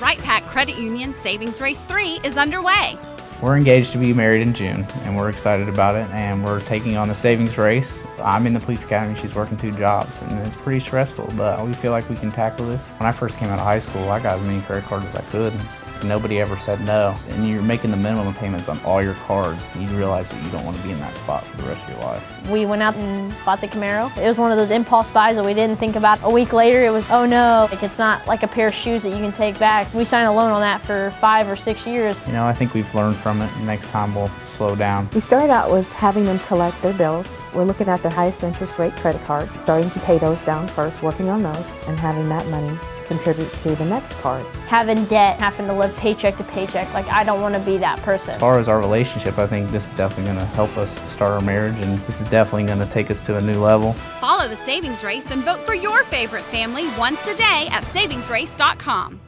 Right Pack Credit Union Savings Race 3 is underway. We're engaged to be married in June, and we're excited about it. And we're taking on the savings race. I'm in the police academy; she's working two jobs, and it's pretty stressful. But we feel like we can tackle this. When I first came out of high school, I got as many credit cards as I could. Nobody ever said no. And you're making the minimum payments on all your cards. You realize that you don't want to be in that spot for the rest of your life. We went out and bought the Camaro. It was one of those impulse buys that we didn't think about. A week later, it was, oh no, like it's not like a pair of shoes that you can take back. We signed a loan on that for five or six years. You know, I think we've learned from it. Next time we'll slow down. We started out with having them collect their bills. We're looking at their highest interest rate credit card, starting to pay those down first, working on those, and having that money contribute to the next card. Having debt, having to live paycheck to paycheck, like I don't want to be that person. As far as our relationship, I think this is definitely going to help us start our marriage and this is definitely going to take us to a new level. Follow the savings race and vote for your favorite family once a day at savingsrace.com.